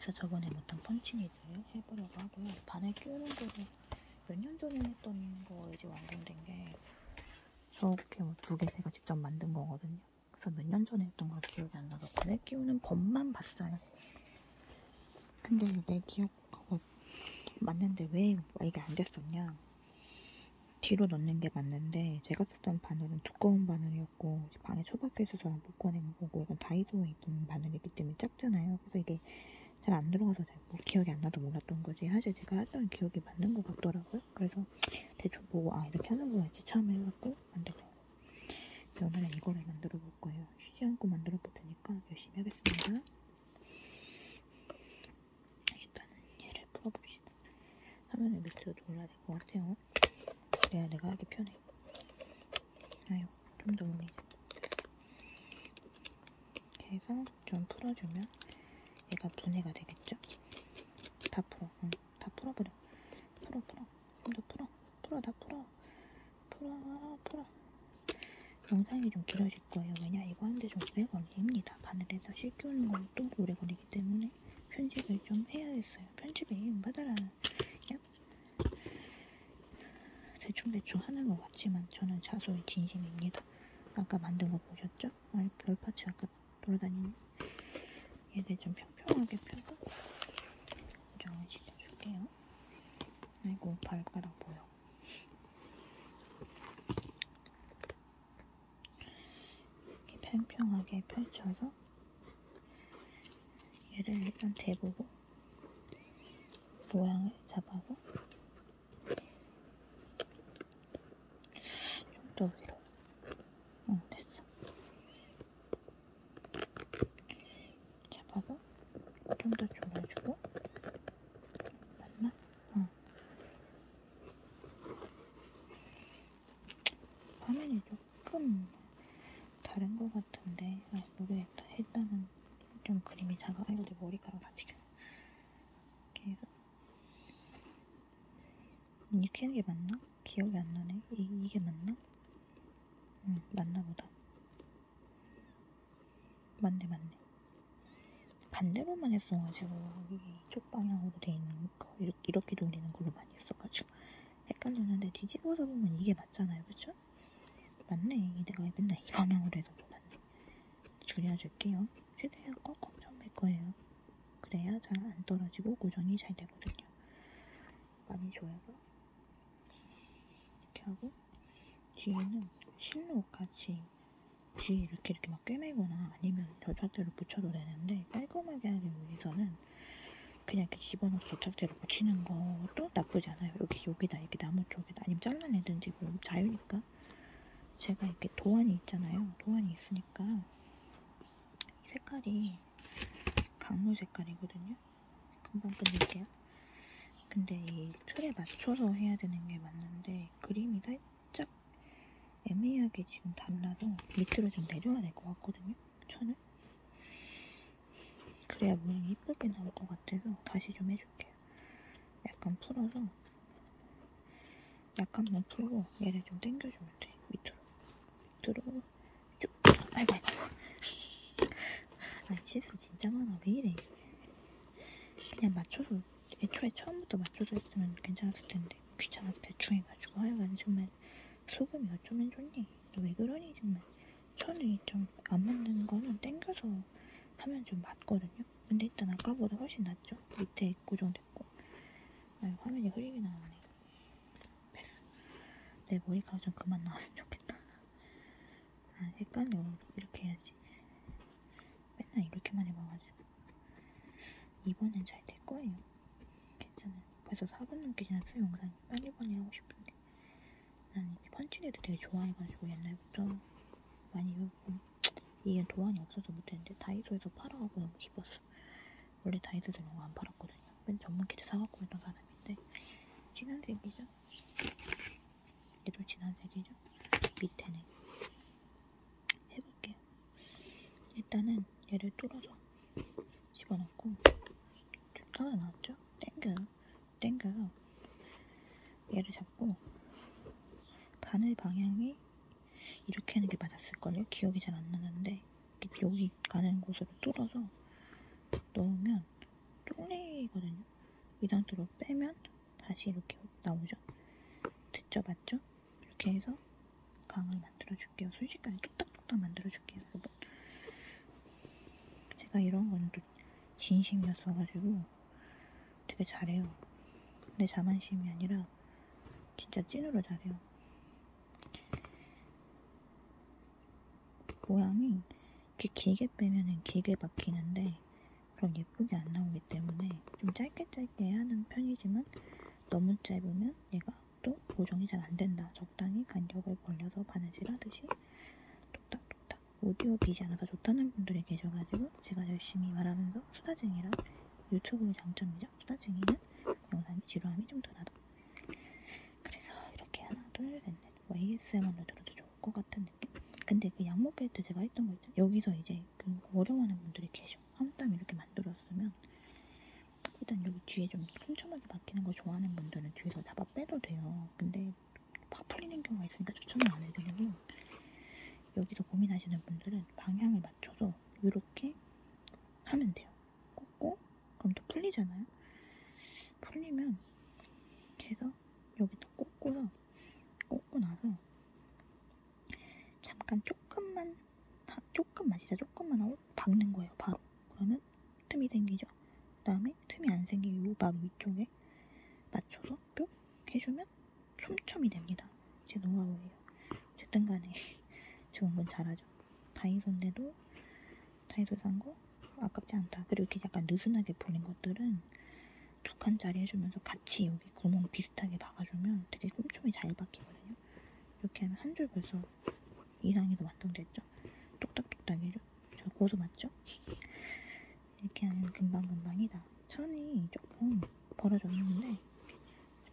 그래서 저번에 못한 펀치니들 해보려고 하고요. 바늘 끼우는 거를 몇년 전에 했던 거 이제 완공된 게 저렇게 뭐 두개 제가 직접 만든 거거든요. 그래서 몇 년 전에 했던 걸 기억이 안 나서 바늘 끼우는 법만 봤어요. 근데 내 기억하고 맞는데 왜 이게 안 됐었냐? 뒤로 넣는 게 맞는데 제가 쓰던 바늘은 두꺼운 바늘이었고 방에 처박혀 있어서 못 꺼낸 거고 이건 다이소에 있던 바늘이기 때문에 작잖아요. 그래서 이게 잘 안 들어가서 잘 뭐 기억이 안 나도 몰랐던 거지. 사실 제가 했던 기억이 맞는 것 같더라고요. 그래서 대충 보고 아 이렇게 하는 거였지 처음에 해갖고 만들려고. 오늘은 이거를 만들어 볼 거예요. 쉬지 않고 만들어 볼 테니까 열심히 하겠습니다. 일단은 얘를 풀어봅시다. 화면을 밑으로 돌려야 될 것 같아요. 그래야 내가 하기 편해. 아유, 좀더 올리자. 해서 좀 풀어주면 얘가 분해가 되겠죠? 다 풀어. 응, 다 풀어버려. 풀어, 풀어. 좀더 풀어. 풀어, 다 풀어. 풀어, 풀어. 영상이 좀 길어질 거예요. 왜냐, 이거 하는데 좀 오래 걸립니다. 바늘에서 실 끼우는 건 또 오래 걸리기 때문에 편집을 좀 해야겠어요. 편집에 힘 받아라. 야. 대충대충 하는 것 같지만 저는 자소의 진심입니다. 아까 만든 거 보셨죠? 아, 별파츠 아까 돌아다니는 얘를 좀 평평하게 펴고 고정을 시켜줄게요. 아이고 발가락 보여. 이렇게 평평하게 펼쳐서 얘를 일단 대보고 모양을 잡아서 좀 더 위로. 응, 됐어. 잡아서 좀 더 졸여주고. 맞나? 응. 화면이 조금 다른 것 같은데, 아, 모르겠다. 일단은 좀 그림이 작아. 아이고, 내 머리카락 아직. 이렇게 해서. 이렇게 하는 게 맞나? 기억이 안 나네. 이, 이게 맞나? 응, 맞나 보다. 맞네, 맞네. 반대로만 했어가지고, 이게 이쪽 방향으로 돼 있는 거, 이렇게, 이렇게 돌리는 걸로 많이 했어가지고, 헷갈렸는데, 뒤집어서 보면 이게 맞잖아요, 그쵸? 맞네. 내가 맨날 이 방향으로 해서 몰랐네. 줄여줄게요. 최대한 꽉꽉 잠을 거예요. 그래야 잘 안 떨어지고 고정이 잘 되거든요. 많이 조여서 이렇게 하고 뒤에는 실로 같이 뒤에 이렇게 이렇게 막 꿰매거나 아니면 저착제로 붙여도 되는데 깔끔하게 하기 위해서는 그냥 이렇게 집어넣어서 저착제로 붙이는 것도 나쁘지 않아요. 여기 여기다 이렇게 나무 쪽에다 아니면 잘라내든지 뭐 자유니까 제가 이렇게 도안이 있잖아요. 도안이 있으니까 이 색깔이 강물 색깔이거든요. 금방 끝낼게요. 근데 이 틀에 맞춰서 해야 되는 게 맞는데 그림이 살짝 애매하게 지금 달라서 밑으로 좀 내려야 될 것 같거든요. 저는 그래야 모양이 이쁘게 나올 것 같아서 다시 좀 해줄게요. 약간 풀어서 약간만 풀고 얘를 좀 당겨주면 돼. 밑으로 밑으로 쭉. 아이고 아이고. 아 실수 진짜 많아. 왜 이래? 그냥 맞춰서 애초에 처음부터 맞춰서 했으면 괜찮았을 텐데 귀찮아서 대충 해가지고 하여간 정말 소금이 어쩌면 좋니? 너왜 그러니 정말 천이 좀안 맞는 거는 땡겨서 하면 좀 맞거든요. 근데 일단 아까보다 훨씬 낫죠. 밑에 고정됐고 아유 화면이 흐리게 나오네. 패스. 내 머리카락 좀 그만 나왔으면 좋겠다. 아 헷갈려. 이렇게 해야지. 맨날 이렇게만 해봐가지고 이번엔 잘 될 거예요. 벌써 4분 넘게 지났어요 영상이. 빨리 빨리 하고 싶은데 난이 펀치레드 되게 좋아해가지고 옛날부터 많이 배웠고 이게 도안이 없어서 못했는데 다이소에서 팔아갖고 너무 기뻤어. 원래 다이소에서 이런 거 안 팔았거든요. 맨 전문 키트 사갖고 있던 사람인데 진한 색이죠. 얘도 진한 색이죠. 밑에는 해볼게요. 일단은 얘를 뚫어서 집어넣고 좀 나왔죠? 땡겨요. 땡겨서 얘를 잡고 바늘 방향이 이렇게 하는 게 맞았을걸요? 기억이 잘 안 나는데 여기 가는 곳으로 뚫어서 넣으면 쫑리거든요. 이 상태로 빼면 다시 이렇게 나오죠. 됐죠? 맞죠? 이렇게 해서 강을 만들어줄게요. 순식간에 뚝딱뚝딱 만들어줄게요, 여러분. 제가 이런 거는 또 진심이었어가지고 되게 잘해요. 근데 자만심이 아니라 진짜 찐으로 잘해요. 모양이 이렇게 길게 빼면은 길게 박히는데 그럼 예쁘게 안 나오기 때문에 좀 짧게 짧게 하는 편이지만 너무 짧으면 얘가 또 고정이 잘 안 된다. 적당히 간격을 벌려서 바느질 하듯이 뚝딱뚝딱 오디오 비지 않아서 좋다는 분들이 계셔가지고 제가 열심히 말하면서 수다쟁이라 유튜브의 장점이죠. 수다쟁이는 영상이 지루함이 좀 덜하다. 그래서 이렇게 하나 둘 셋넷 뭐 ASMR로 들어도 좋을 것 같은 느낌? 근데 그 양모 벨트 제가 했던 거 있잖아요. 여기서 이제 그 어려워하는 분들이 계셔. 한땀 이렇게 만들었으면 일단 여기 뒤에 좀 촘촘하게 박히는 걸 좋아하는 분들은 뒤에서 잡아 빼도 돼요. 근데 팍 풀리는 경우가 있으니까 추천을 안 해드리고 여기서 고민하시는 분들은 방향을 맞춰서 이렇게 하면 돼요. 꽂고 그럼 또 풀리잖아요. 풀리면 해서 여기다 꽂고서 꽂고 나서 잠깐 조금만 하- 조금만 진짜 조금만 하고 박는 거예요. 바로 그러면 틈이 생기죠. 그 다음에 틈이 안 생기게 요 바로 위쪽에 맞춰서 뿅 해주면 촘촘히 됩니다. 제 노하우예요. 어쨌든 간에 제 은근 잘하죠. 다이소인데도 다이소 산거 아깝지 않다. 그리고 이렇게 약간 느슨하게 풀린 것들은 두 칸짜리 해주면서 같이 여기 구멍 비슷하게 박아주면 되게 촘촘히 잘 박히거든요. 이렇게 하면 한 줄 벌써 이상해서 완성됐죠. 뚝딱뚝딱이죠. 저 고수 맞죠? 이렇게 하면 금방금방이 다. 천이 조금 벌어졌는데 좀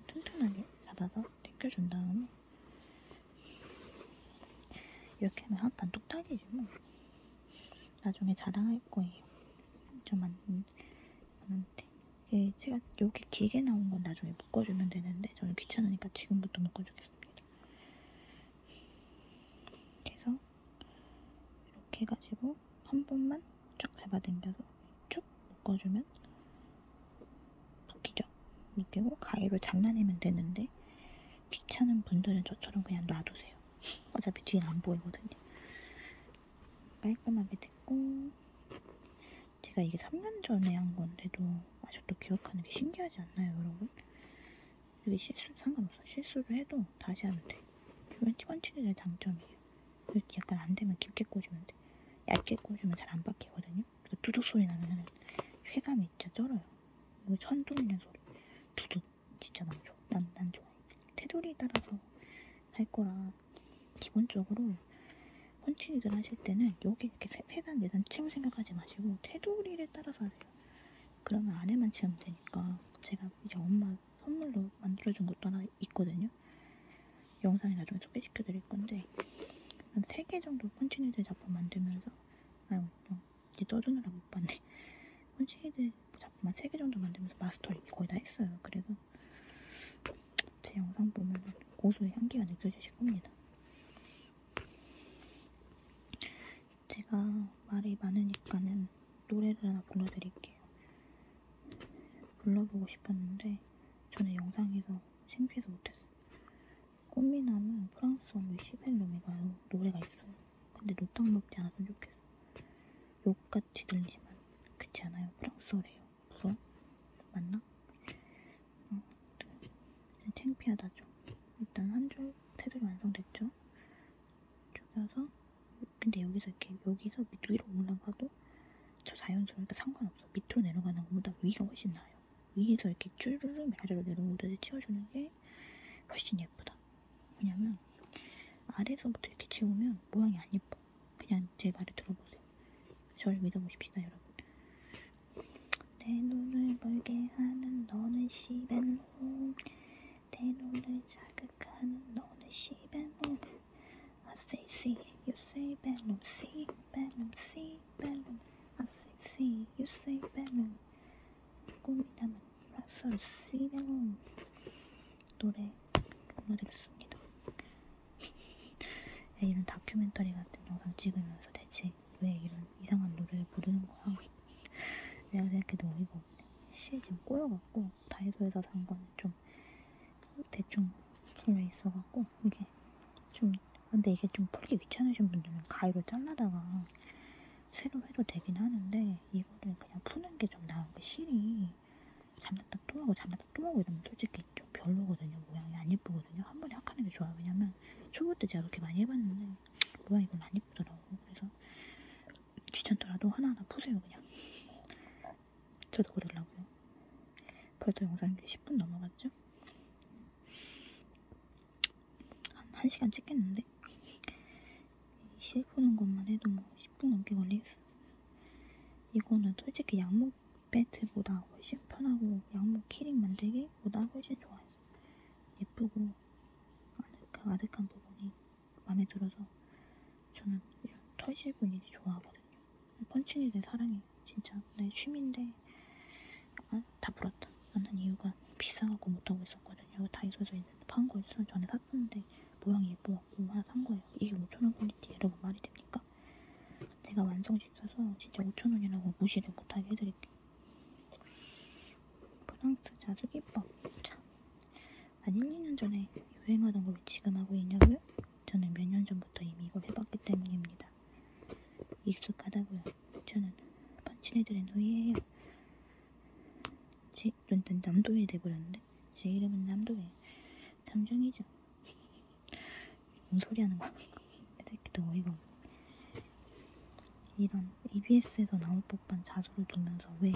튼튼하게 잡아서 당겨준 다음에 이렇게 하면 한판 뚝딱이지 뭐. 나중에 자랑할 거예요. 저만 하는데 예, 제가 여기 길게 나온 건 나중에 묶어주면 되는데 저는 귀찮으니까 지금부터 묶어주겠습니다. 그래서 이렇게 해가지고 한 번만 쫙 잡아당겨서 쭉 묶어주면 묶이죠. 묶이고 가위로 잘라내면 되는데 귀찮은 분들은 저처럼 그냥 놔두세요. 어차피 뒤는 안 보이거든요. 깔끔하게 됐고 제가 이게 3년 전에 한 건데도 아직도 기억하는 게 신기하지 않나요, 여러분? 이게 실수 상관없어. 실수를 해도 다시 하면 돼. 이건 펀치들의 장점이에요. 이렇게 약간 안 되면 깊게 꽂으면 돼. 얇게 꽂으면 잘 안 박히거든요. 그 두둑 소리 나면 쾌감이 진짜 쩔어요. 이거 천 뚫리는 소리. 두둑. 진짜 너무 좋아. 난, 난 좋아해. 테두리 따라서 할 거라 기본적으로 펀치니들 하실 때는 여기 이렇게 세, 세단 네단 채울 생각하지 마시고 테두리를 따라서 하세요. 그러면 안에만 채우면 되니까 제가 이제 엄마 선물로 만들어준 것도 하나 있거든요. 영상에 나중에 소개시켜 드릴 건데 한 3개 정도 펀치니들 작품 만들면서 아유 어, 이제 떠주느라 못 봤네. 펀치니들 작품 한 3개 정도 만들면서 마스터 이미 거의 다 했어요. 그래서 제 영상 보면 고수의 향기가 느껴지실 겁니다. 제가 말이 많으니까는 노래를 하나 불러드릴게요. 불러보고 싶었는데 저는 영상에서 창피해서 못했어요. 꽃미남은 프랑스어 시벨롬이가 노래가 있어요. 근데 노딱 먹지 않았으면 좋겠어. 욕같이 들리지만 그렇지 않아요. 프랑스어래요. 무서워? 맞나? 어, 네. 창피하다 좀. 일단 한 줄 테두리 완성됐죠? 죽여서 근데 여기서 이렇게 여기서 밑 위로 올라가도 저 자연스러우니까 상관없어. 밑으로 내려가는 것보다 위가 훨씬 나아요. 위에서 이렇게 쭈르르 아래로 내려오듯이 채워주는 게 훨씬 예쁘다. 왜냐면 아래서부터 이렇게 채우면 모양이 안 예뻐. 그냥 제 말을 들어보세요. 저를 믿어보십시다, 여러분. 내 눈을 멀게 하는 너는 시벨로 내 눈을 자극하는 너는 시벨로 I say see, you say bellum, see bellum, see bellum I say see, you say bellum 꿈이라면 프랑스어로 see bellum 노래 불러드렸습니다. 야, 이런 다큐멘터리 같은 영상 찍으면서 대체 왜 이런 이상한 노래를 부르는 거야? 내가 생각해도 어이가 없네. 씨 지금 꼬여갖고 다이소에서 산 거는 좀 대충 풀려 있어갖고 이게 좀 근데 이게 좀 풀기 귀찮으신 분들은 가위로 잘라다가 새로 해도 되긴 하는데 이거를 그냥 푸는 게좀 나은 게 실이 잘랐다 또 하고 잘랐다 또 하고 이러면 솔직히 좀 별로거든요. 모양이 안 예쁘거든요. 한 번에 확 하는 게 좋아요. 왜냐면 초보 때 제가 그렇게 많이 해봤는데 모양이 별로 안 예쁘더라고. 그래서 귀찮더라도 하나하나 푸세요 그냥. 저도 그러려고요. 벌써 영상이 10분 넘어갔죠? 한 1시간 찍겠는데? 실 푸는 것만 해도 뭐 10분 넘게 걸리겠어 이거는 솔직히 양목 배트보다 훨씬 편하고 양목 키링 만들기보다 훨씬 좋아요. 예쁘고 아득한, 아득한 부분이 마음에 들어서 저는 이런 털 실 분위기 좋아하거든요. 펀치니들 사랑해요. 진짜 내 취미인데 아, 다 불었다. 안한 이유가 비싸갖고 못하고 있었거든요. 다이소에서 있는 파는 거였어 전에 샀었는데 모양이 예뻐갖고 하나 산 거예요. 이게 5천원 퀄리티 여러분 말이 됩니까? 제가 완성시켜서 진짜 5천원이라고 무시를 못하게 해드릴게요. 프랑스 자수기법. 참. 한 1, 2년 전에 유행하던 걸 왜 지금 하고 있냐고요? 저는 몇 년 전부터 이미 이걸 해봤기 때문입니다. 익숙하다고요. 저는 punch needle의 노예예요. 제 이런 남도에 돼버렸는데 제 이름은 남도에 잠정이죠 무슨 소리 하는 거야? 이 새끼도 어이가 없네 이런 EBS에서 나올 법한 자소를 두면서 왜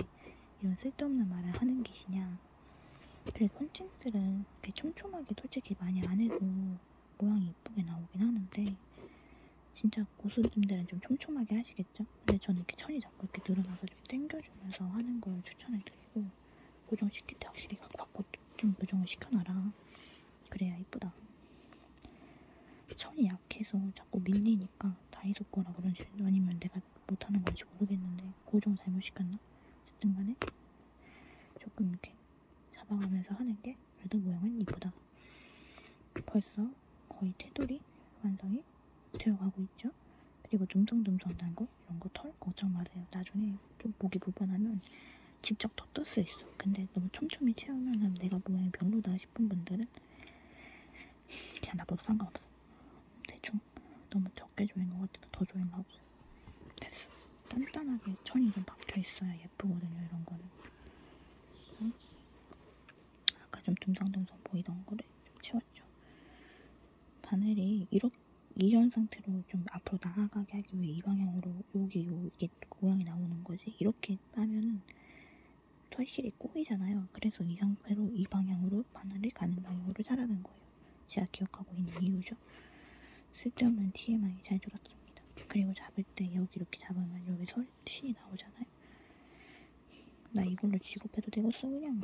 이런 쓸데없는 말을 하는 기시냐. 그래 펀칭들은 이렇게 촘촘하게 솔직히 많이 안 해도 모양이 이쁘게 나오긴 하는데 진짜 고수님들은 좀 촘촘하게 하시겠죠? 근데 저는 이렇게 천이 자꾸 이렇게 늘어나서 좀 당겨주면서 하는 걸 추천을 드리고 고정시킬 때 확실히 갖고 좀 고정을 시켜놔라. 그래야 이쁘다 천이 약해서 자꾸 밀리니까 다이소 거라 그런지 아니면 내가 못하는 건지 모르겠는데 고정 잘못 시켰나? 어쨌든 간에 조금 이렇게 잡아가면서 하는 게 그래도 모양은 이쁘다. 벌써 거의 테두리 완성이 되어가고 있죠? 그리고 듬성듬성한 거 이런 거 털 걱정 마세요. 나중에 좀 보기 불편하면 직접 덧뜰 수 있어. 근데 너무 촘촘히 채우면 내가 모양이 별로다 싶은 분들은 그냥 놔둬도 상관없어 너무 적게 조인 것 같아서 더 조인가 없어 됐어. 단단하게 천이 좀 박혀 있어야 예쁘거든요 이런 거는. 응? 아까 좀 듬성듬성 보이던 거를 좀 채웠죠. 바늘이 이렇게 이런 상태로 좀 앞으로 나아가게 하기 위해 이 방향으로 여기 요 이게 모양이 나오는 거지. 이렇게 하면은 털실이 꼬이잖아요. 그래서 이 상태로 이 방향으로 바늘이 가는 방향으로 자라는 거예요. 제가 기억하고 있는 이유죠 쓸데없는 TMI 잘 들었습니다. 그리고 잡을 때 여기 이렇게 잡으면 여기 털실이 나오잖아요. 나 이걸로 직업해도 되겠어 그냥?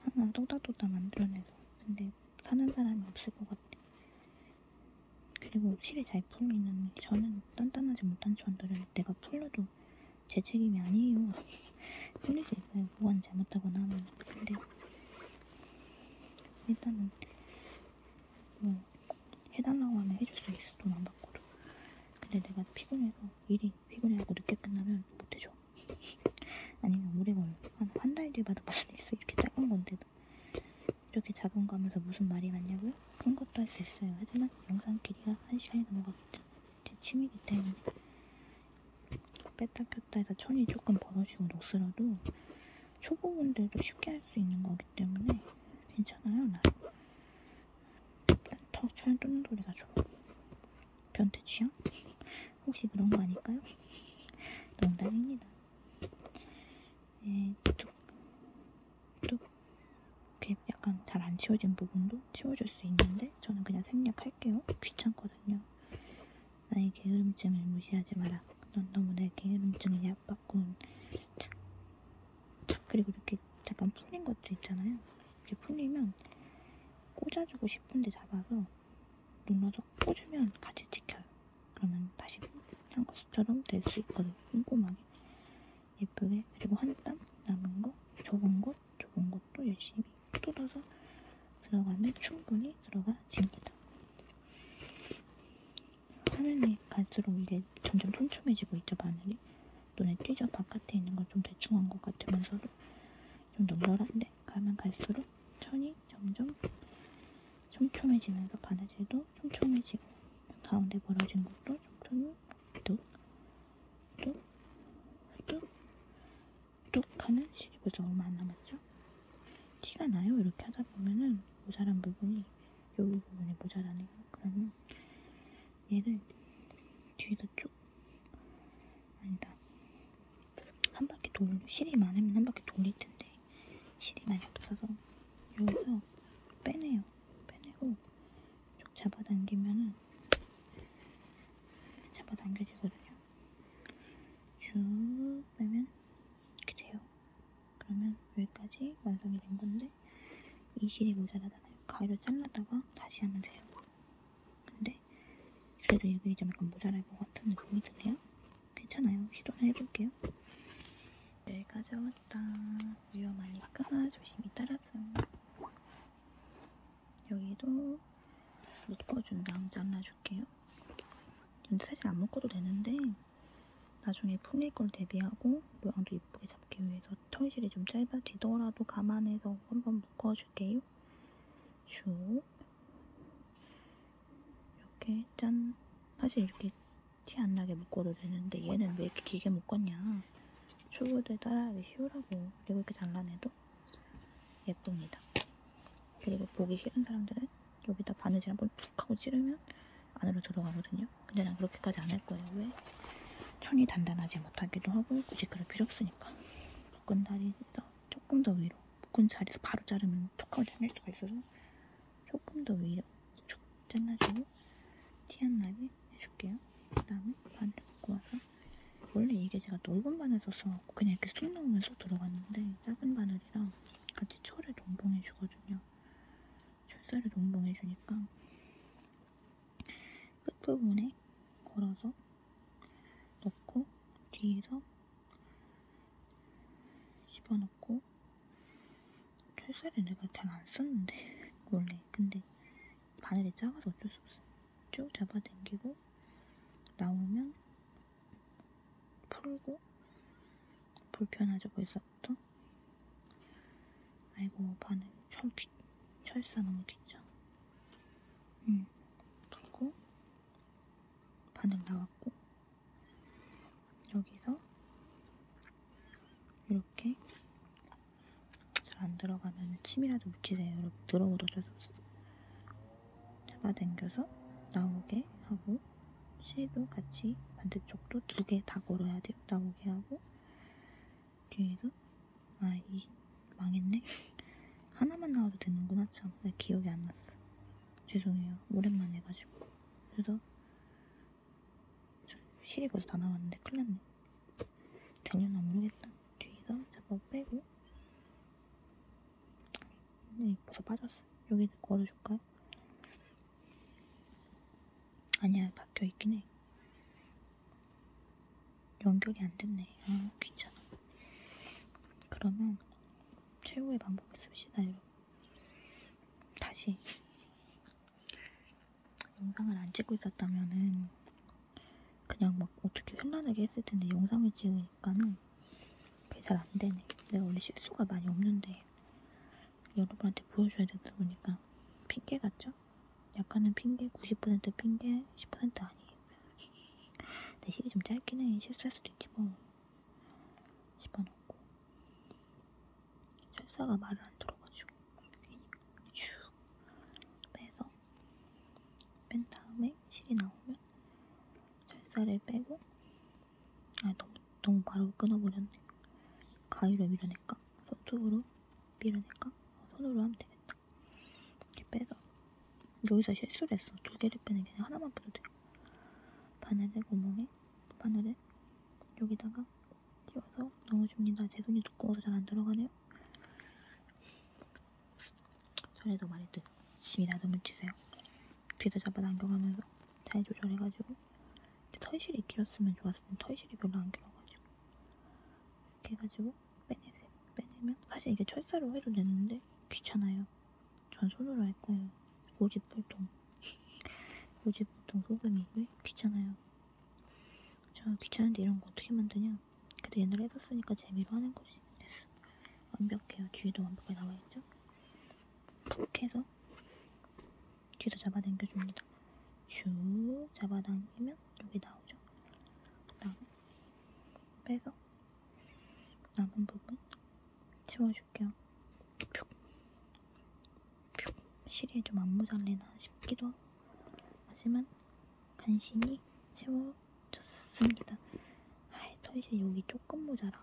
하나 똥딱똥딱 만들어내서. 근데 사는 사람이 없을 것 같아. 그리고 실이 잘 풀리는 저는 단단하지 못한 천들은 내가 풀려도 제 책임이 아니에요. 풀릴 수 있어요. 뭐가 잘못하거나 하면. 근데 일단은 뭐 해달라고 하면 해줄 수 있어 돈 안 받고도. 근데 내가 피곤해서 일이 피곤해하고 늦게 끝나면 못해줘. 아니면 오래 걸려. 한한 달 뒤에 받아볼 수 있어? 이렇게 작은 건데도. 이렇게 작은 거 하면서 무슨 말이 많냐고요? 큰 것도 할 수 있어요. 하지만 영상 길이가 한 시간이 넘어가겠죠. 제 취미이기 때문에. 뺐다 꼈다 해서 천이 조금 벌어지고 녹슬어도 초보분들도 쉽게 할 수 있는 거기 때문에 괜찮아요 나 뚫는 소리가 좋아. 변태 취향? 혹시 그런 거 아닐까요? 농담입니다. 예, 뚝, 뚝. 이렇게 약간 잘 안 치워진 부분도 치워줄 수 있는데 저는 그냥 생략할게요. 귀찮거든요. 나의 게으름증을 무시하지 마라. 넌 너무 내 게으름증을 얕봤군 착, 착 그리고 이렇게 잠깐 풀린 것도 있잖아요. 이렇게 풀리면 꽂아주고 싶은데 잡아서 눌러서 꽂으면 같이 찍혀요. 그러면 다시 한 것처럼 될 수 있거든요. 꼼꼼하게. 예쁘게. 그리고 한 땀 남은 거 좁은 것 좁은 것도 열심히 뜯어서 들어가면 충분히 들어가집니다. 화면이 갈수록 이게 점점 촘촘해지고 있죠 바늘이? 눈에 띄죠? 바깥에 있는 건 좀 대충 한 것 같으면서도 좀 널널한데 가면 갈수록 천이 점점 촘촘해지면서 바느질도 촘촘해지고 가운데 벌어진 것도 점점 뚝뚝뚝뚝 하는 실이 벌써 얼마 안 남았죠? 티가 나요? 이렇게 하다 보면은 모자란 부분이 여기 부분이 모자라네요. 그러면 얘를 뒤에다 쭉 아니다 한 바퀴 돌 실이 많으면 한 바퀴 돌릴 텐데 실이 많이 없어서 여기서 빼내요. 잡아당기면은 잡아당겨지거든요. 쭉 빼면 이렇게 돼요. 그러면 여기까지 완성이 된 건데 이 실이 모자라잖아요. 가위로 잘라다가 다시 하면 돼요. 근데 그래도 여기 좀 약간 모자랄 것 같은 느낌이 드네요. 괜찮아요. 시도를 해볼게요. 여기까지 왔다. 위험하니까 조심히 따라서. 여기도 묶어준 다음 잘라줄게요. 근데 사실 안 묶어도 되는데 나중에 풀릴 걸 대비하고 모양도 이쁘게 잡기 위해서 털실이 좀 짧아지더라도 감안해서 한번 묶어줄게요. 쭉 이렇게 짠 사실 이렇게 티 안 나게 묶어도 되는데 얘는 왜 이렇게 길게 묶었냐 초보들 따라하기 쉬우라고 그리고 이렇게 잘라내도 예쁩니다. 그리고 보기 싫은 사람들은 여기다 바느질 한번 툭 하고 찌르면 안으로 들어가거든요. 근데 난 그렇게까지 안 할 거예요. 왜? 천이 단단하지 못하기도 하고 굳이 그럴 필요 없으니까 묶은 다리에서 조금 더 위로 묶은 자리에서 바로 자르면 툭 하고 잘릴 수가 있어서 조금 더 위로 쭉 잘라주고 티 안 나게 해줄게요. 그 다음에 바늘 갖고 와서 원래 이게 제가 넓은 바늘 썼어갖고 그냥 이렇게 쑥 넣으면 쑥 들어갔는데 작은 바늘이랑 같이 철을 동봉해주거든요. 철사를 동봉해주니까 끝부분에 걸어서 넣고 뒤에서 집어넣고 철사를 내가 잘 안 썼는데 원래. 근데 바늘이 작아서 어쩔 수 없어. 쭉 잡아당기고 나오면 풀고 불편하죠 벌써부터. 아이고 바늘. 철 귀, 철사 너무 귀찮아 응 풀고 바늘 나왔고 여기서 이렇게 잘 안 들어가면 침이라도 묻히세요. 여러분 들어오도 없어 잡아당겨서 나오게 하고 실도 같이 반대쪽도 두 개 다 걸어야 돼요. 나오게 하고 뒤에서 아 이 망했네 하나만 나와도 되는구나 참. 나 기억이 안 났어? 죄송해요. 오랜만에 해가지고. 그래서 실이 벌써 다 나왔는데 큰일 났네. 되려나 모르겠다. 뒤에서 잡아 빼고. 네, 벌써 빠졌어. 여기 걸어줄까요? 아니야 박혀 있긴 해. 연결이 안 됐네. 아 귀찮아. 그러면 최후의 방법을 씁시다 여러분 다시 영상을 안 찍고 있었다면은 그냥 막 어떻게 현란하게 했을 텐데 영상을 찍으니까는 그게 잘 안 되네 내가 원래 실수가 많이 없는데 여러분한테 보여줘야 되다 보니까 핑계 같죠? 약간은 핑계, 90% 핑계, 10% 아니에요. 내 실이 좀 짧긴 해. 실수할 수도 있지 뭐. 집어넣고 철사가 말을 안 들어가지고 쭉 빼서 뺀 다음에 실이 나오면 철사를 빼고 아 너무 너무 바로 끊어버렸네. 가위로 밀어낼까? 손톱으로 밀어낼까? 어, 손으로 하면 되겠다. 이렇게 빼서 여기서 실수를 했어. 두 개를 빼는 게 아니라 하나만 빼도 돼. 바늘을 구멍에 바늘을 여기다가 끼워서 넣어줍니다. 제 손이 두꺼워서 잘 안 들어가네요. 전에도 말했듯 심이라도 묻히세요. 뒤에다 잡아당겨가면서 잘 조절해가지고 털실이 길었으면 좋았을 텐데 털실이 별로 안 길어가지고 이렇게 해가지고 빼내세요. 빼내면 사실 이게 철사로 해도 되는데 귀찮아요. 전 손으로 할 거예요. 고집불통 고집불통 소금이 왜 귀찮아요 저 귀찮은데 이런 거 어떻게 만드냐 나도 옛날에 했었으니까 재미로 하는 거지. 됐어. 완벽해요. 뒤에도 완벽하게 나와있죠? 푹 해서 뒤에도 잡아당겨줍니다. 쭉 잡아당기면 여기 나오죠. 그다음 빼서 남은 부분 채워줄게요. 푹. 푹. 실이 좀 안 모자래나 싶기도 하고 하지만 간신히 채워줬습니다. 아이, 털이 여기 조금 모자라.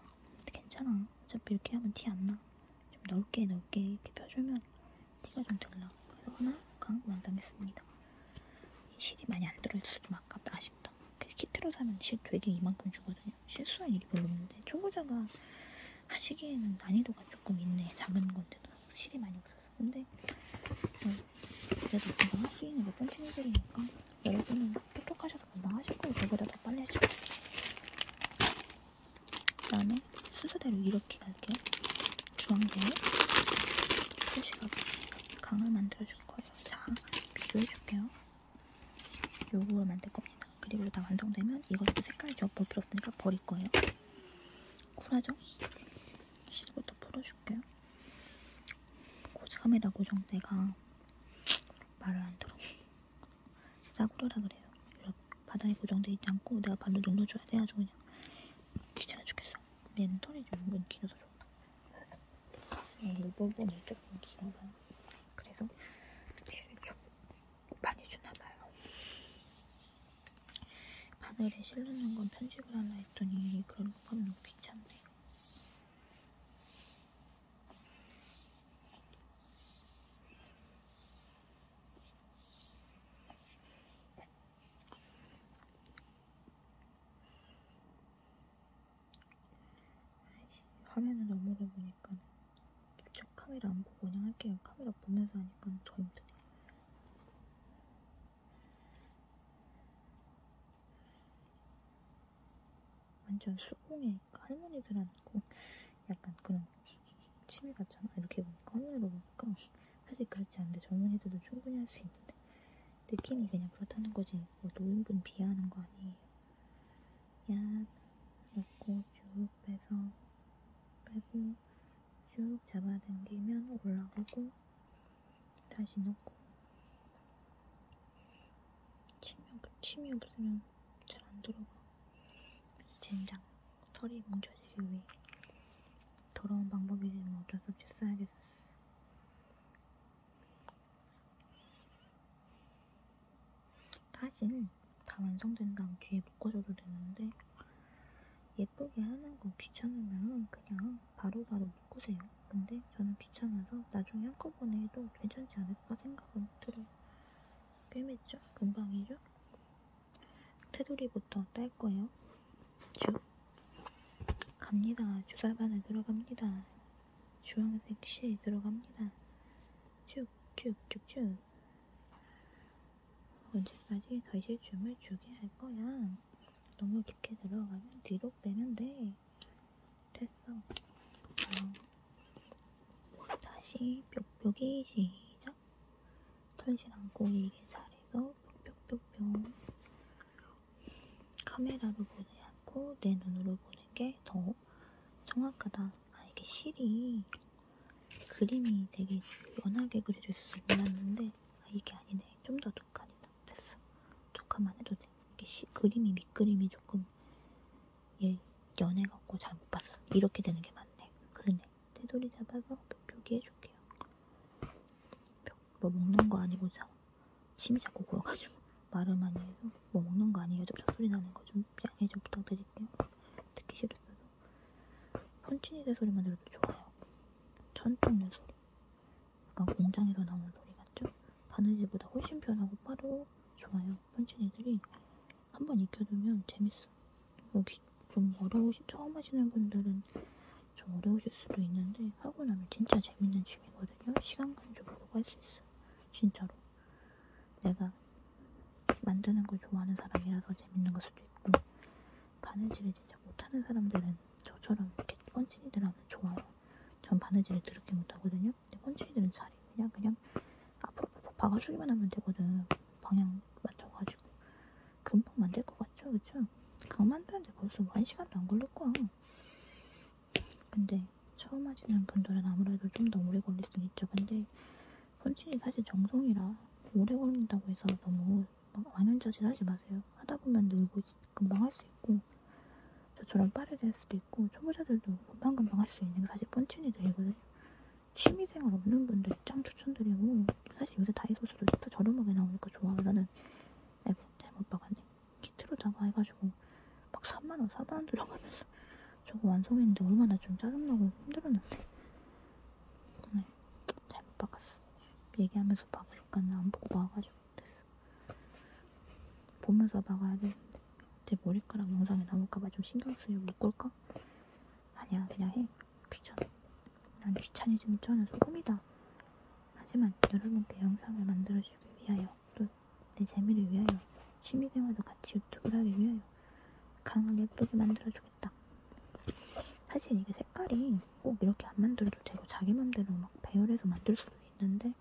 괜찮아. 어차피 이렇게 하면 티 안 나. 좀 넓게 넓게 이렇게 펴주면 티가 좀덜 나. 그래서 하나 강하고 안 당겼습니다. 이 실이 많이 안 들어있어서 좀 아깝다. 아쉽다. 그 키트로 사면 실 되게 이만큼 주거든요. 실수할 일이 별로 없는데 초보자가 하시기에는 난이도가 조금 있네. 작은 건데도 실이 많이 없어서. 근데 뭐 그래도 제가 할수 있는 게 펀칭해드리니까 여러분은 똑똑하셔서 금방 하실 거예요. 저보다 더 빨리 하실 거예요. 그 다음에 순서대로 이렇게 갈게요. 주황색 표시가 강을 만들어줄 거예요. 자, 비교해줄게요. 요걸 만들 겁니다. 그리고 다 완성되면 이것도 색깔 접볼 필요 없으니까 버릴 거예요. 쿨하죠? 실부터 풀어줄게요. 고- 카메라 고정대가 말을 안 들어. 싸구려라 그래요. 여러분 바닥에 고정돼 있지 않고 내가 발로 눌러줘야 돼 아주 그냥 귀찮아 죽겠어. 얘는 털이 좀 은근 길어서 좋아. 얘 일부분이 조금 길어요. 그래서 실을 좀 많이 주나 봐요. 바늘에 실르는 건 편집을 하려 했더니 그런 거 하면 너무 귀찮네. 화면을 너머로 보니까 저 카메라 안 보고 그냥 할게요. 카메라 보면서 하니까 더 힘드네. 완전 수공예니까 할머니들한테 꼭 약간 그런 취미 같잖아. 이렇게 보니까 화면으로 보니까 사실 그렇지 않은데 젊은이들도 충분히 할 수 있는데 느낌이 그냥 그렇다는 거지. 뭐 노인분 비하하는 거 아니에요. 야, 넣고 쭉 빼서 빼고 쭉 잡아당기면 올라가고 다시 넣고. 침이, 없- 침이 없으면 잘 안 들어가. 젠장 털이 뭉쳐지기 위해. 더러운 방법이지만 어쩔 수 없이 써야겠어. 사실 다 완성된 다음 뒤에 묶어줘도 되는데 예쁘게 하는 거 귀찮으면 그냥 바로바로 묶으세요. 근데 저는 귀찮아서 나중에 한꺼번에 해도 괜찮지 않을까 생각은 들어요. 꿰맸죠? 금방이죠? 테두리부터 딸 거예요. 쭉 갑니다. 주사바늘 들어갑니다. 주황색 실 들어갑니다. 쭉 쭉 쭉 쭉 언제까지 다시 줌을 주게 할 거야. 너무 깊게 들어가면 뒤로 빼면 돼. 됐어. 어. 다시 뾱뾱이 시작. 털실 않고 이게 잘해서 뾱뾱뾱뿅. 카메라로 보지 않고 내 눈으로 보는 게 더 정확하다. 아 이게 실이 그림이 되게 연하게 그려져 있어서 몰랐는데 아 이게 아니네. 좀더두 칸이다. 됐어. 두 칸만 해도 돼. 시, 그림이 밑그림이 조금 얘 연해갖고 잘 못 봤어. 이렇게 되는 게 맞네. 그러네. 테두리 잡아서 벽표기 해줄게요. 벽, 뭐 먹는 거 아니고 자 침이 자꾸 고여가지고 말을 많이 해서 뭐 먹는 거 아니에요. 접착 소리 나는 거 좀 양해 좀 부탁드릴게요. 듣기 싫었어도 펀치니대 소리만 들어도 좋아요. 천 뚫는 소리. 약간 공장에서 나오는 소리 같죠? 바느질보다 훨씬 편하고 빠르고 좋아요. 펀치니들이 한번 익혀두면 재밌어. 여기 좀 어려우시, 처음 하시는 분들은 좀 어려우실 수도 있는데 하고 나면 진짜 재밌는 취미거든요. 시간 간주 모르고 할 수 있어. 진짜로. 내가 만드는 걸 좋아하는 사람이라서 재밌는 걸 수도 있고 바느질을 진짜 못하는 사람들은 저처럼 이렇게 펀치니들 하면 좋아요. 전 바느질을 더럽게 못하거든요. 근데 펀치니들은 잘해. 그냥 그냥 앞으로 팍팍 박아주기만 하면 되거든. 방향 맞춰가지고. 금방 만들 것 같죠? 그쵸? 그거 만드는데 벌써 뭐한 시간도 안 걸릴 거야. 근데 처음 하시는 분들은 아무래도 좀 더 오래 걸릴 수는 있죠. 근데 펀칭이 사실 정성이라 오래 걸린다고 해서 너무 막 완연자실 하지 마세요. 하다 보면 늘고 금방 할 수 있고 저처럼 빠르게 할 수도 있고 초보자들도 금방금방 할 수 있는 게 사실 펀칭이들이거든요. 취미생활 없는 분들 짱 추천드리고 사실 요새 다이소스도 진짜 저렴하게 나오니까 좋아. 나는 박았네. 키트로다가 해가지고 막 3만원, 4만원 들어가면서 저거 완성했는데 얼마나 좀 짜증나고 힘들었는데 네, 잘못 박았어. 얘기하면서 박으니까 안 보고 박아가지고 됐어. 보면서 박아야 되는데 제 머리카락 영상에 나올까봐 좀 신경 쓰여 묶을까? 아니야 그냥 해. 귀찮아. 난 귀차니즘이 쩌는 소금이다. 하지만 여러분께 영상을 만들어주기 위하여 또 내 재미를 위하여 취미생활도 같이 유튜브를 하기 위하여 강을 예쁘게 만들어주겠다. 사실 이게 색깔이 꼭 이렇게 안 만들어도 되고 자기 맘대로 막 배열해서 만들 수도 있는데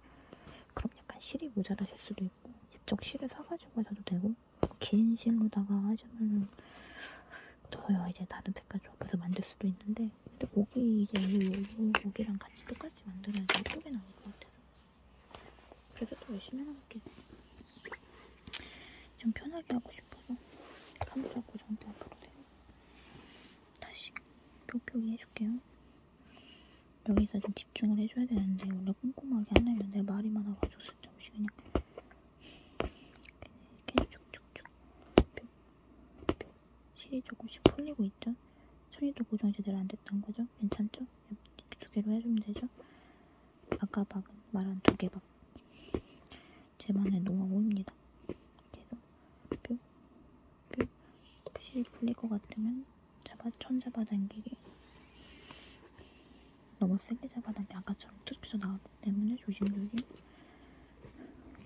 그럼 약간 실이 모자라실 수도 있고 직접 실을 사가지고 하셔도 되고 긴 실로다가 하시면은 더요 이제 다른 색깔 조합해서 만들 수도 있는데 근데 목이 이제 이 목이랑 같이 똑같이 만들어야지 예쁘게 나올 것 같아서 그래서 더 열심히 해볼게 좀 편하게 하고 싶어서 카메라 고정도 앞으로 대고 다시 뿅뿅이 해줄게요. 여기서 좀 집중을 해줘야 되는데 원래 꼼꼼하게 하려면 내 말이 많아가지고없이 그냥 이렇게 쭉쭉쭉 뿅, 뿅. 실이 조금씩 풀리고 있죠? 손이도 고정이 제대로 안 됐던 거죠? 괜찮죠? 이렇게 두 개로 해주면 되죠? 아까 박은 말한 두 개 박. 제만의 노하우입니다. 그래서 뿅, 뿅. 실이 풀릴 것 같으면 잡아, 천 잡아당기기. 너무 세게 잡아당기 아까처럼 툭해서 나왔기 때문에 조심조심.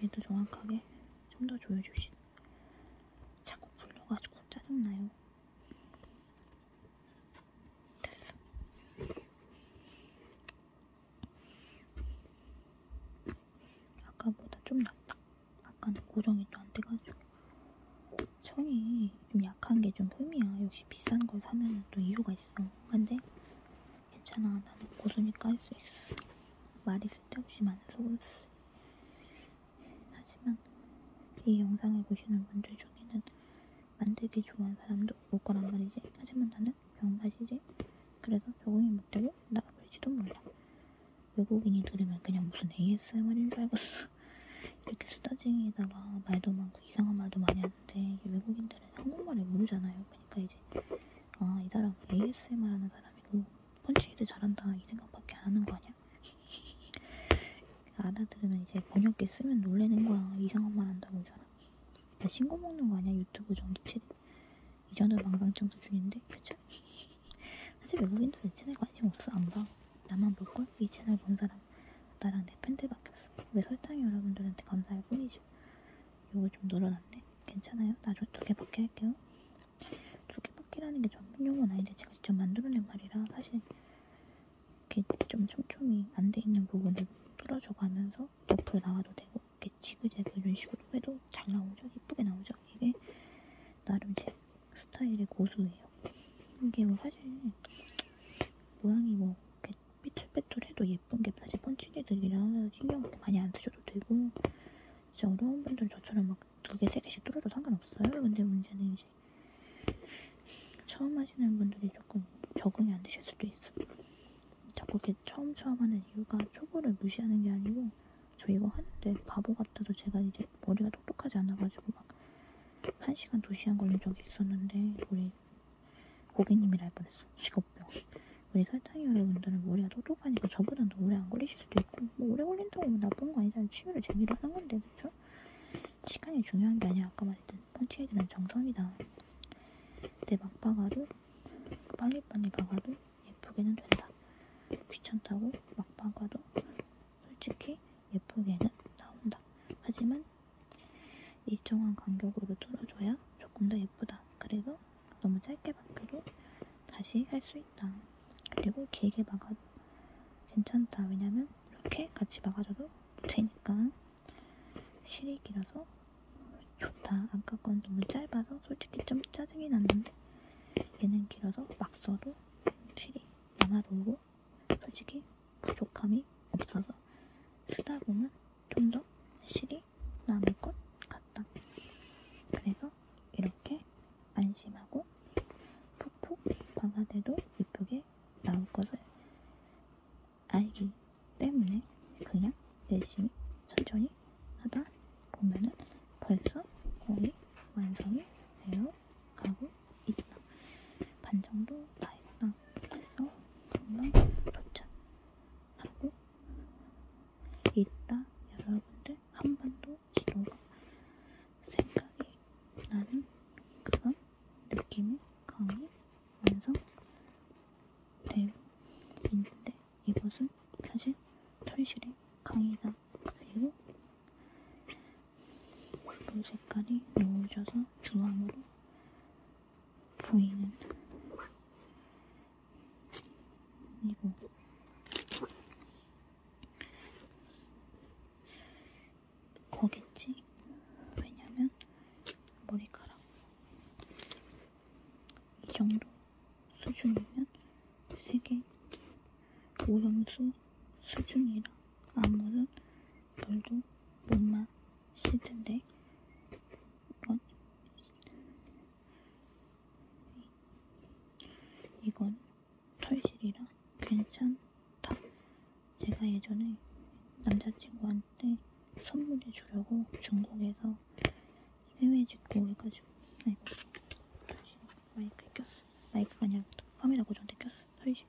얘도 정확하게 좀 더 조여주시. 자꾸 풀려가지고 짜증나요. 됐어. 아까보다 좀 낫다. 아까는 고정이 또 안 돼가지고. 청이 좀 약한 게 좀 흠이야. 역시 비싼 걸 사면 또 이유가 있어. 근데 괜찮아. 나는 고소니까 할수 있어. 말이 쓸데없이 많아서 그렇지. 하지만 이 영상을 보시는 분들 중에는 만들기 좋아하는 사람도 올 거란 말이지. 하지만 나는 병맛이지. 그래서 적응이 못되고 나가버릴지도 몰라. 외국인이 들으면 그냥 무슨 ASMR인 줄 알겠어. 이렇게 수다쟁이에다가 말도 많고 이상한 말도 많이 하는데 외국인들은 한국말을 모르잖아요. 그러니까 이제 아 이 사람 ASMR 하는 사람이고 펀치히드 잘한다 이 생각밖에 안 하는 거 아니야? 알아들으면 이제 번역기 쓰면 놀래는 거야. 이상한 말 한다고 이 사람. 나 신고 먹는 거 아니야? 유튜브 전기치. 이 정도 망상증 수준인데, 그쵸? 사실 외국인들 내 채널 관심 없어. 안 봐. 나만 볼걸? 이 채널 본 사람. 나랑 내 팬들밖에 없어. 우리 설탕이 여러분들한테 감사할 뿐이죠. 요거 좀 늘어났네. 괜찮아요? 나중에 두 개밖에 할게요. 두 개밖이라는 게 전문 용어는 아닌데 제가 직접 만들어낸 말이라 사실 이렇게 좀 촘촘히 안 돼 있는 부분을 뚫어줘 가면서 옆으로 나와도 되고 이렇게 지그재그 이런 식으로 해도 잘 나오죠? 이쁘게 나오죠? 이게 나름 제 스타일의 고수예요. 이게 뭐 사실 모양이 뭐 삐뚤빼뚤해도 예쁜 게 사실 펀치기들이라 신경 많이 안 쓰셔도 되고 진짜 어려운 분들은 저처럼 막 두 개, 세 개씩 뚫어도 상관없어요. 근데 문제는 이제 처음 하시는 분들이 조금 적응이 안 되실 수도 있어. 자꾸 이렇게 처음 처음 하는 이유가 초보를 무시하는 게 아니고 저 이거 하는데 바보 같아도 제가 이제 머리가 똑똑하지 않아가지고 막 1시간, 2시간 걸린 적이 있었는데 우리 고객님이라 할 뻔했어. 직업병. 우리 설탕이 여러분들은 머리가 똑똑하니까 저보다 더 오래 안 걸리실 수도 있고 뭐 오래 걸린다고 뭐 나쁜 거 아니잖아요. 취미를 재미로 하는 건데 그쵸? 시간이 중요한 게 아니야. 아까 말했던 펀치헤드는 정성이다. 내막 박아도 빨리빨리 박아도 예쁘게는 된다. 귀찮다고 막 박아도 솔직히 예쁘게는 나온다. 하지만 일정한 간격으로 뚫어줘야 조금 더 예쁘다. 그래서 너무 짧게 박혀도 다시 할 수 있다. 그리고 길게 박아도 괜찮다. 왜냐면 이렇게 같이 박아줘도 되니까 실이 길어서 좋다. 아까 건 너무 짧아서 솔직히 좀 짜증이 났는데 얘는 길어서 막 써도 실이 남아도 알기 때문에 그냥 열심히 천천히 하다 보면은 벌써 거의 완성이 되어 가고 있다. 반 정도 다 했다. 그래서 금방 도착하고 있다. 여러분들 한 번도 지도가 생각이 나는 그런 느낌이 강히 완성되고 있는데 이곳은 사실 강이다. 그리고 물 색깔이 노져서 주황으로 보이는 이거 거겠지? 왜냐면 머리카락 이 정도 수준이면 세계 오염수 수준이라 아무런 물도 못 마실 텐데 이건 이건 털실이라 괜찮다. 제가 예전에 남자친구한테 선물해 주려고 중국에서 해외 직구 해가지고 아이고 마이크 꼈어. 마이크가 아니라 카메라 고정돼 꼈어. 털실.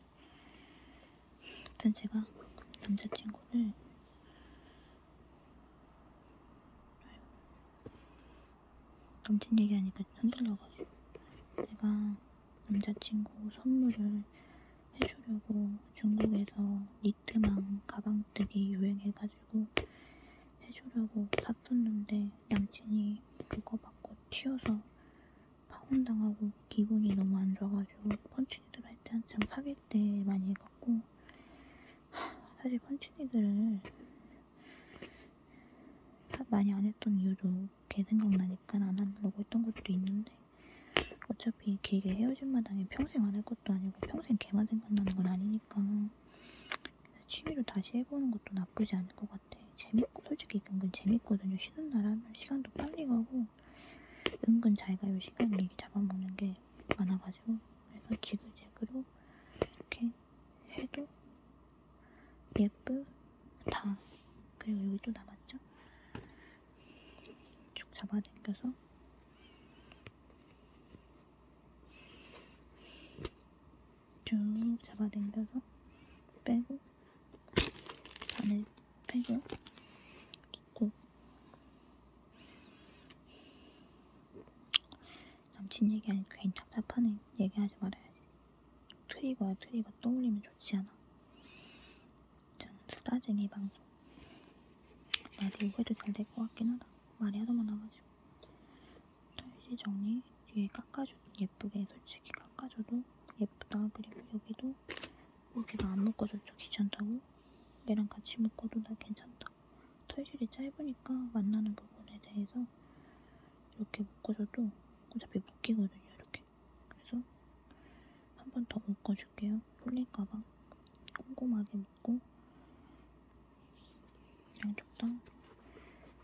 아무튼 제가 남자친구를 넘친 얘기하니까 흔들려가지고 제가 남자친구 선물을 해주려고 중국에서 니트망 가방들이 유행해가지고 해주려고 샀었는데 남친이 그거 받고 튀어서 파혼당하고 기분이 너무 안 좋아가지고 펀치니들 할 때 한참 사귈 때 많이 해갖고 하, 하- 많이 안 했던 이유도 걔 생각나니까 안 하려고 했던 것도 있는데 어차피 길게 헤어진 마당에 평생 안 할 것도 아니고 평생 걔만 생각나는 건 아니니까 취미로 다시 해보는 것도 나쁘지 않을 것 같아. 재밌고 솔직히 은근 재밌거든요. 쉬는 날 하면 시간도 빨리 가고 은근 잘 가요. 시간 이게 잡아먹는 게 많아가지고 그래서 지그재그로 이렇게 해도 예쁘다. 그리고 여기 또 남았죠? 쭉 잡아당겨서. 쭉 잡아당겨서 빼고 바늘 빼고 고. 남친 얘기하니까 괜히 답답하네. 얘기하지 말아야지. 트리거야 트리거 떠올리면 좋지 않아 저는 수다쟁이 방송 말이 오해도 잘 될 것 같긴 하다. 말이 하도 많아가지고 털시 정리. 뒤에 깎아주면 예쁘게 솔직히 깎아줘도 예쁘다. 그리고 여기도 여기가 안 묶어줬죠. 귀찮다고? 얘랑 같이 묶어도 나 괜찮다. 털실이 짧으니까 만나는 부분에 대해서 이렇게 묶어줘도 어차피 묶이거든요 이렇게. 그래서 한 번 더 묶어줄게요. 풀릴까봐. 꼼꼼하게 묶고 양쪽 다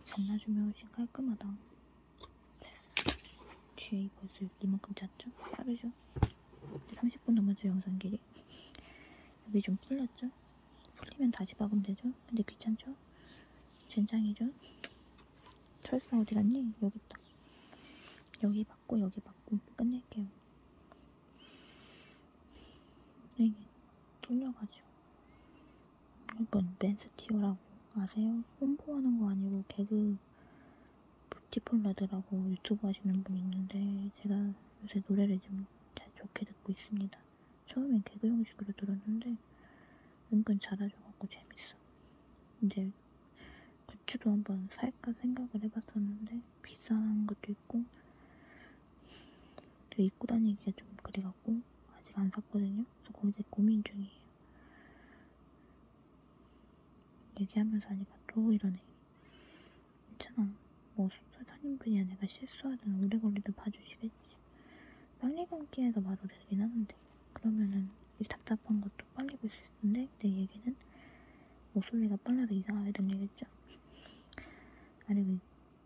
잘라주면 훨씬 깔끔하다 뒤에 벌써 이만큼 짰죠? 빠르죠? 30분 넘었죠 영상 길이 여기 좀 풀렸죠? 풀리면 다시 박으면 되죠? 근데 귀찮죠? 젠장이죠? 철사 어디 갔니? 여기 있다 여기 받고 여기 받고 끝낼게요 이게 뚫려가지고 이번 맨스티어라고 아세요? 홍보하는 거 아니고 개그 뷰티폴러드라고 유튜브 하시는 분 있는데 제가 요새 노래를 좀 잘 좋게 듣고 있습니다. 처음엔 개그 형식으로 들었는데 은근 잘하셔갖고 재밌어. 이제 굿즈도 한번 살까 생각을 해봤었는데 비싼 것도 있고 또 입고 다니기가 좀 그래갖고 아직 안 샀거든요. 그래서 이제 고민 중이에요. 얘기하면서 하니까 또 이러네. 괜찮아. 뭐 사장님분이야 내가 실수하든 오래 걸리든 봐주시겠지. 빨리 감기에서 바로 되긴 하는데 그러면은 이 답답한 것도 빨리 볼 수 있는데 내 얘기는 목소리가 빨라서 이상하게 들리겠죠? 아니 왜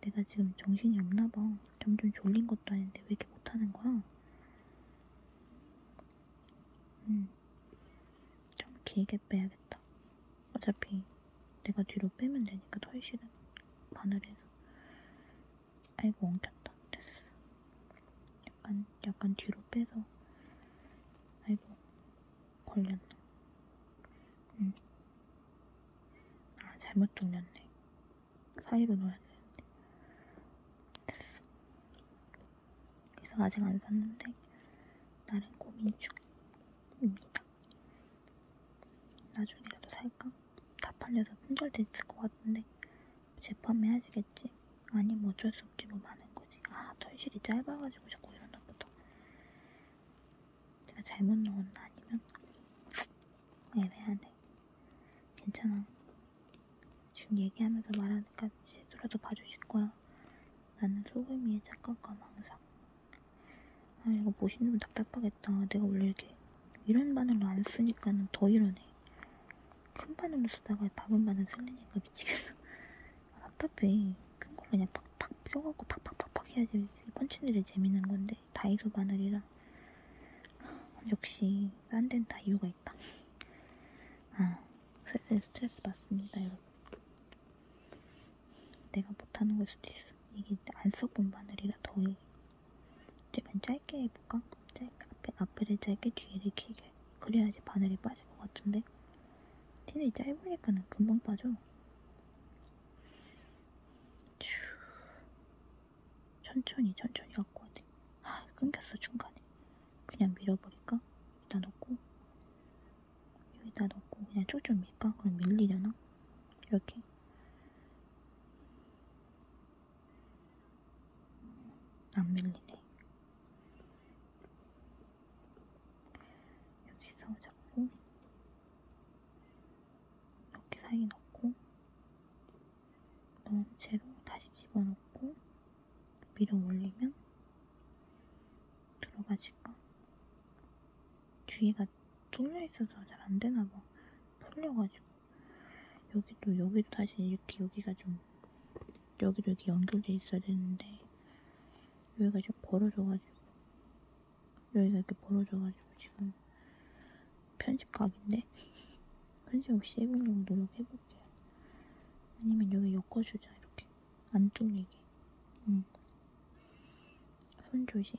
내가 지금 정신이 없나 봐. 점점 졸린 것도 아닌데 왜 이렇게 못하는 거야? 음, 좀 길게 빼야겠다. 어차피 내가 뒤로 빼면 되니까 털실은 바늘에서. 아이고 엉켰다. 됐어. 약간 약간 뒤로 빼서. 아이고 걸렸나 응. 아 잘못 돌렸네. 사이로 넣어야 되는데. 됐어. 그래서 아직 안 샀는데 나름 고민 중입니다. 나중에라도 살까? 다 팔려서 품절됐을 것 같은데 재판매 하시겠지? 아니 뭐 어쩔 수 없지 뭐 많은 거지. 아 털실이 짧아가지고 자꾸 이러나 보다. 내가 잘못 넣었나 아니면? 애매하네. 괜찮아. 지금 얘기하면서 말하니까 실수라도 봐주실 거야. 나는 소금 위에 착각과 망상. 아 이거 보시는 분 답답하겠다. 내가 원래 이렇게 이런 바늘로 안 쓰니까는 더 이러네 큰 바늘로 쓰다가 작은 바늘 쓸려니까 미치겠어. 아, 답답해. 큰 걸로 그냥 팍팍 펴갖고 팍팍팍팍 해야지. 펀치들이 재밌는 건데. 다이소 바늘이라 역시 딴 데는 다 이유가 있다. 아 슬슬 스트레스 받습니다 여러분. 내가 못하는 걸 수도 있어. 이게 안 써본 바늘이라 더해. 제발 짧게 해볼까? 짧게 앞에, 앞에를 짧게 뒤에를 길게. 그래야지 바늘이 빠질 것 같은데 티늘이 짧으니까는 금방 빠져 쭈. 천천히 천천히 갖고 와야 돼 아, 끊겼어 중간에 그냥 밀어버릴까? 여기다 넣고 여기다 넣고 그냥 쭉쭉 밀까? 그럼 밀리려나? 이렇게 안 밀리네 여기서 잡고 이렇게 사이 넣고 넣은 채로 다시 집어넣고 밀어 올리면 들어가질까? 뒤에가 뚫려 있어서 잘 안 되나 봐. 풀려가지고 여기도 여기도 다시 이렇게 여기가 좀 여기도 이렇게 연결돼 있어야 되는데 여기가 좀 벌어져가지고 여기가 이렇게 벌어져가지고 지금 편집각인데 편집 없이 해보려고 노력해볼게요. 아니면 여기 엮어주자 이렇게 안 뚫리게. 응. 손 조심.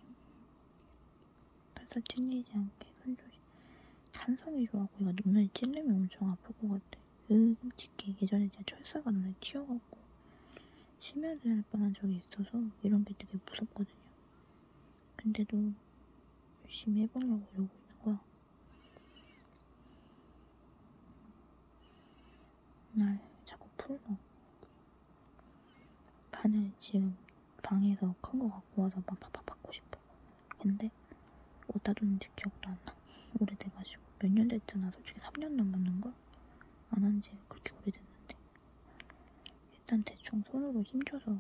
살살 찔리지 않게 손 조심. 탄성이 좋아갖고 이거 눈을 찔르면 엄청 아플 것 같아. 으 끔찍해. 예전에 진짜 철사가 눈에 튀어갖고 심혈을 할 뻔한 적이 있어서 이런 게 되게 무섭거든요. 근데도 열심히 해보려고 이러고 있는 거야. 날 자꾸 풀어. 바늘 지금 방에서 큰 거 갖고 와서 막 팍팍 받고 싶어. 근데 어디다 뒀는지 기억도 안 나. 오래돼가지고. 몇 년 됐잖아. 솔직히 3년 넘었는 걸? 안 한 지 그렇게 오래됐는데. 일단 대충 손으로 힘줘서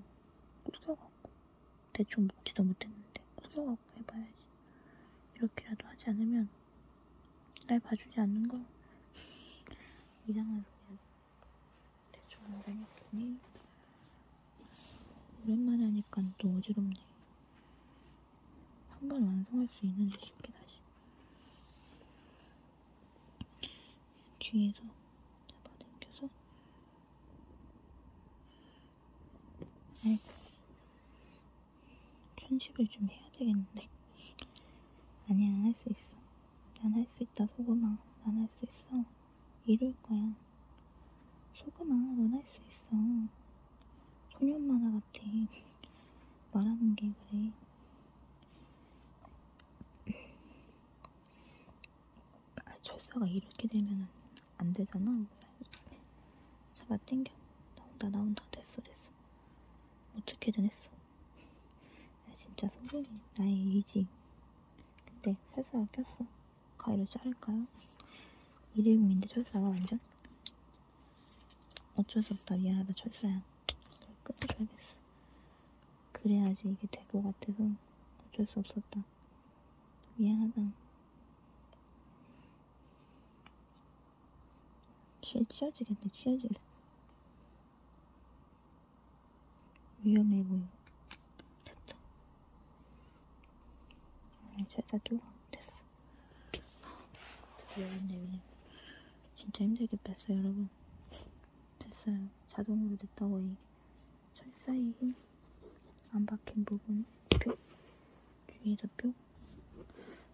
꾹어갖고 대충 먹지도 못했는데 꾹어갖고 해봐야지. 이렇게라도 하지 않으면 날 봐주지 않는 거 이상한 소 하려니 오랜만에 하니까 또 어지럽네. 한 번 완성할 수 있는데 쉽게 다시. 뒤에서 잡아당겨서. 아이고. 편집을 좀 해야 되겠는데. 아니야 할 수 있어. 난 할 수 있다 소금아. 난 할 수 있어. 이룰 거야 소금아 넌할 수 있어 소년 만화 같아 말하는 게 그래 아, 철사가 이렇게 되면은 안 되잖아. 잡아 당겨. 나온다, 나온다. 됐어, 됐어. 어떻게든 했어. 야, 진짜 소금이 나의 의지. 근데 철사가 꼈어. 가위로 자를까요? 일회용인데 철사가 완전? 어쩔 수 없다. 미안하다, 철사야. 끊어줘야겠어. 그래야지 이게 될 것 같아서 어쩔 수 없었다. 미안하다. 치, 치워지겠네, 치워지겠어. 위험해 보여. 됐다. 아니, 절대 쪼가 됐어. 드디어 왔네, 그냥. 진짜 힘들게 뺐어, 여러분. 됐어요. 자동으로 됐다고 이 철사의 힘. 안 박힌 부분 뼈. 뒤에서 뼈.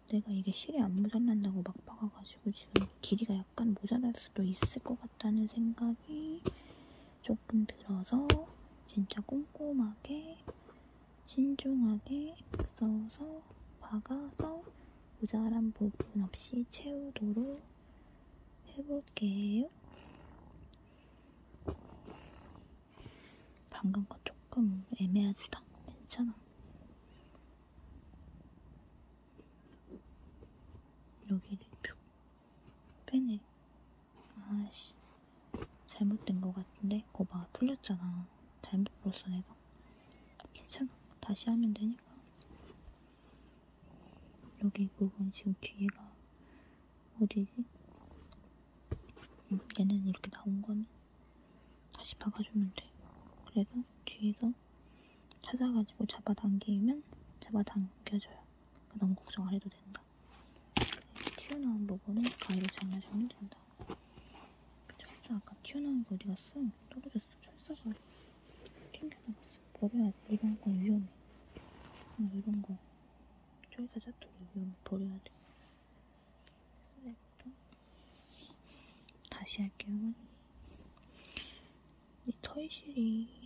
내가 이게 실이 안 모자란다고 막 박아가지고 지금 길이가 약간 모자랄 수도 있을 것 같다는 생각이 조금 들어서 진짜 꼼꼼하게 신중하게 써서 박아서 모자란 부분 없이 채우도록 해볼게요. 방금 거 조금 애매하다. 괜찮아. 여기를 쭉 빼내. 아씨. 잘못된 것 같은데? 거 봐. 풀렸잖아. 잘못 풀었어, 내가. 괜찮아. 다시 하면 되니까. 여기 부분 지금 뒤에가 어디지? 음, 얘는 이렇게 나온 거는 다시 박아주면 돼. 그래서 뒤에서 찾아가지고 잡아당기면 잡아당겨져요. 그러니까 너무 걱정 안 해도 된다. 튀어나온 부분은 가위로 잘라주면 된다. 그 철사 아까 튀어나온 거 어디 갔어? 떨어졌어. 철사가 튕겨나갔어. 버려야 돼. 이런 건 위험해. 어, 이런 거. 철사 자투리 위험해. 버려야 돼. 다시 할게요. 이 털실이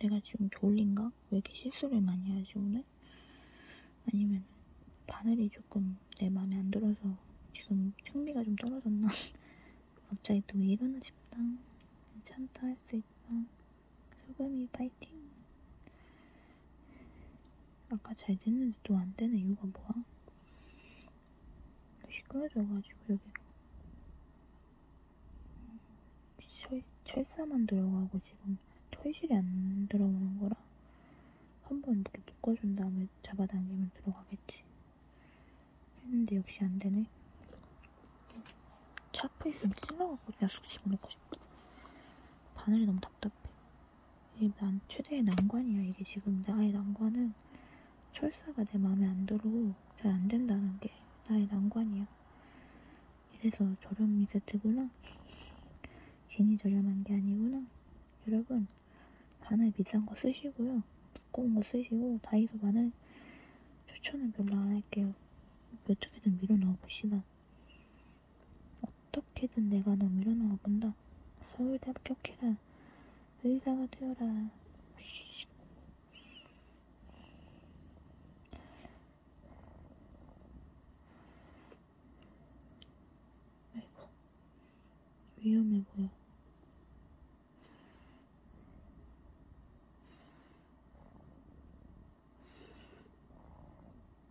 내가 지금 졸린가? 왜 이렇게 실수를 많이 하지 오늘? 아니면 바늘이 조금 내 마음에 안 들어서 지금 흥미가 좀 떨어졌나? 갑자기 또 왜 이러나 싶다. 괜찮다 할 수 있다. 수금이 파이팅. 아까 잘 됐는데 또 안 되는 이유가 뭐야? 시끄러져가지고 여기가 철, 철사만 들어가고 지금 털실이 안 들어오는 거라 한 번 이렇게 묶어준 다음에 잡아당기면 들어가겠지. 했는데 역시 안 되네. 차프 있으면 찔러갖고 그냥 쑥 집어넣고 싶다. 바늘이 너무 답답해. 이게 난 최대의 난관이야. 이게 지금 나의 난관은 철사가 내 마음에 안 들고 잘 안 된다는 게 나의 난관이야. 이래서 저렴 미세트구나. 괜히 저렴한 게 아니구나. 여러분, 바늘 비싼 거 쓰시고요. 두꺼운 거 쓰시고, 다이소 바늘 추천은 별로 안 할게요. 어떻게든 밀어 넣어 봅시다. 어떻게든 내가 너 밀어 넣어 본다. 서울대 합격해라. 의사가 되어라. 위험해 보여.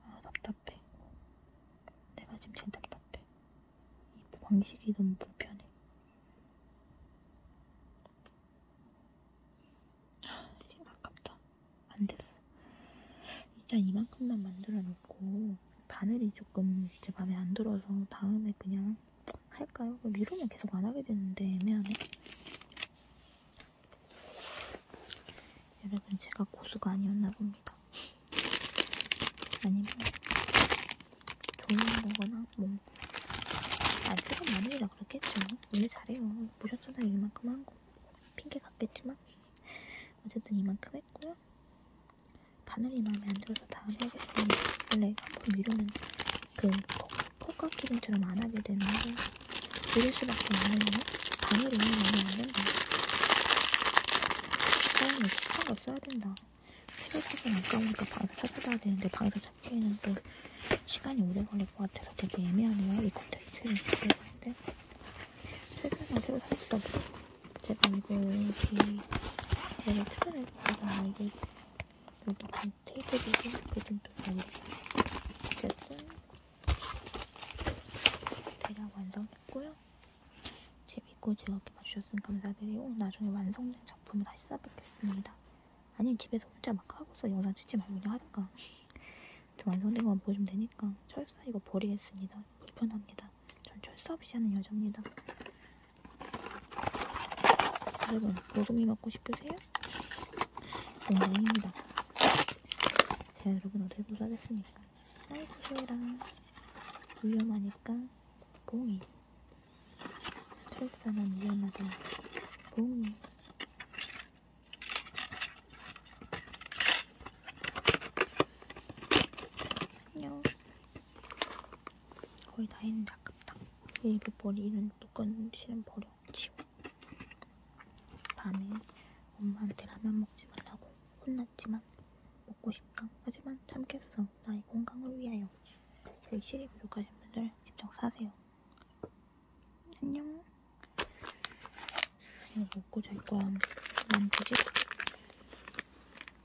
아, 답답해. 내가 지금 제일 답답해. 이 방식이 너무 불편해. 아, 지금 아깝다. 안 됐어. 일단 이만큼만 만들어 놓고 바늘이 조금 제 마음에 안 들어서 다음에 그냥 할까요? 미루면 계속 안 하게 되는데 애매하네. 여러분 제가 고수가 아니었나 봅니다. 아니면 좋은 거거나 뭐 아직은 마늘이라 그렇겠죠. 원래 잘해요. 보셨잖아요. 이만큼 한 거. 핑계 같겠지만 어쨌든 이만큼 했고요. 바늘이 마음에 안 들어서 다음에 하겠습니다. 원래 한번 미루면 그 컵과 기름처럼 안 하게 되는데 미룰 수밖에 없는 게 바늘이 마음에 안 든다. 사람이 비싼 거 써야 된다. 사진 아까우니까 방에서 찾아봐야 되는데 방에서 찾기에는 또 시간이 오래 걸릴 것 같아서 되게 애매하네요. 이 콘텐츠를 만들었는데 최근에 새로 샀다 제가 이거 여기 내가 추천해줬다가 이게 여기 반 테이블이고 그림 또 여기 어쨌든 대략 완성했고요. 재밌고 즐겁게 봐주셨으면 감사드리고 나중에 완성된 작품을 다시 쌓아뵙겠습니다. 아니면 집에서 혼자 막 하고서 영상 찍지 말고 그냥 하든가 저 완성된 것만 보여주면 되니까 철사 이거 버리겠습니다. 불편합니다. 전 철사 없이 하는 여자입니다. 여러분 노동이 먹고 싶으세요? 농담입니다. 제가 여러분 어떻게 고소하겠습니까? 아이고 소해라 위험하니까 봉이 철사는 위험하다 조용히. 안녕. 거의 다 했는데 아깝다. 이거 버리는 뚜껑 실은 버려. 치워. 밤에 엄마한테 라면 먹지 말라고 혼났지만 먹고 싶다. 하지만 참겠어. 나의 건강을 위하여. 저희 실이 부족하신 분들 직접 사세요. 안녕. 이거 먹고 잘 거야. 난 되지?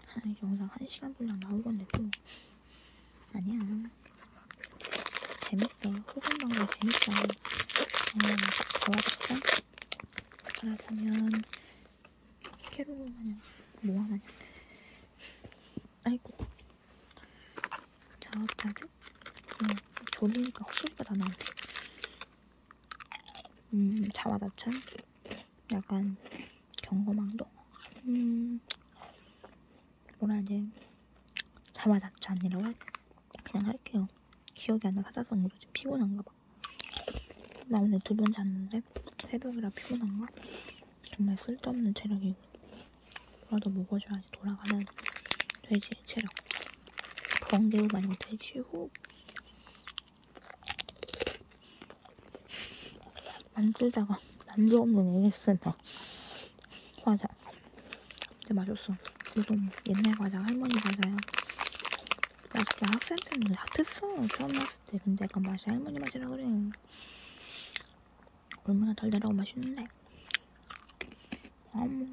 아, 이 영상 1시간 분량 나올 건데 또. 아니야. 재밌어. 소금 방송 재밌어. 어, 저와 같자? 알아서면 캐롤 마냥 뭐 하냐. 아이고. 자업자득? 응, 졸리니까 헛소리가 다 나오네. 음, 자화자찬? 약간 경거망동? 음, 뭐라 하지? 자화자찬이라고 할 그냥 할게요. 기억이 안 나. 사자성어로 지금 피곤한가 봐. 나 오늘 두 번 잤는데 새벽이라 피곤한가? 정말 쓸데없는 체력이고 뭐라도 먹어줘야지 돌아가는 돼지의 체력. 번개우 아니고 돼지후. 만들다가 난도 없는 ASMR 과자. 진짜 맛있어. 무슨 옛날 과자 할머니 과자야. 나 진짜 학생 때는 핫했어. 처음 났을 때. 근데 약간 맛이 할머니 맛이라 그래. 얼마나 달달하고 맛있는데. 어머